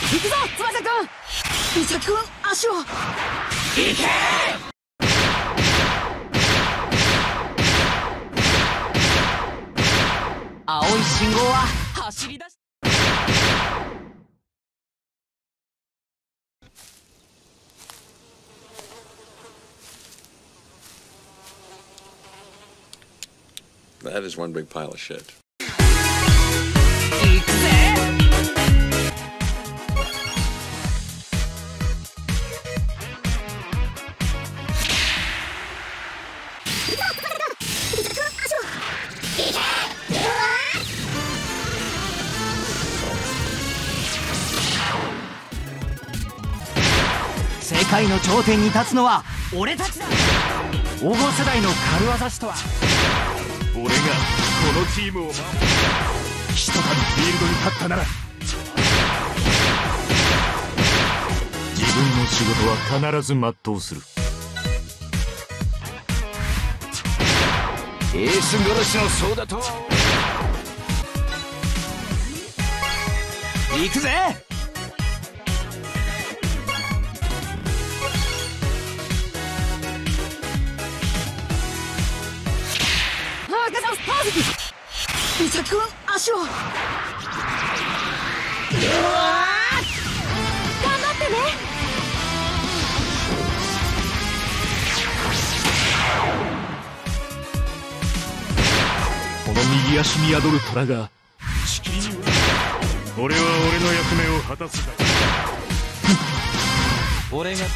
行くぞ翼くん美咲くん足を。行け！青い信号は走り出し。That is one big pile of shit. 世界の頂点に立つのは俺たちだ。黄金世代の軽業師とは。俺がこのチームを守る。ひとたびフィールドに立ったなら。自分の仕事は必ず全うするエース殺しのソーダと行くぜ！あガサスパーフェクト。美咲くん足を。右足に宿る虎が。しきりに俺は俺の役目を果たすだけ俺が。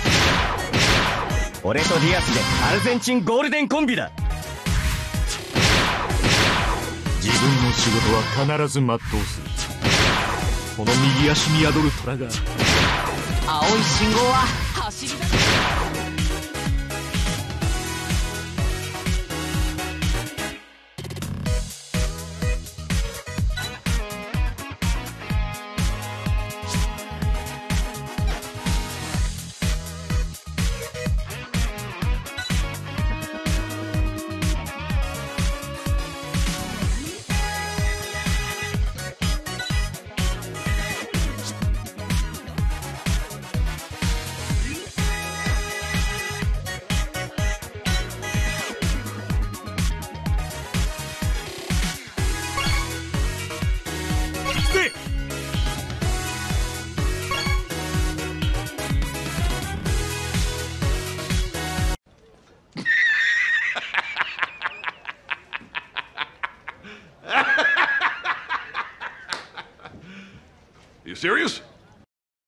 俺とディアスでアルゼンチンゴールデンコンビだ。自分の仕事は必ず全うする。この右足に宿る虎が。青い信号は serious?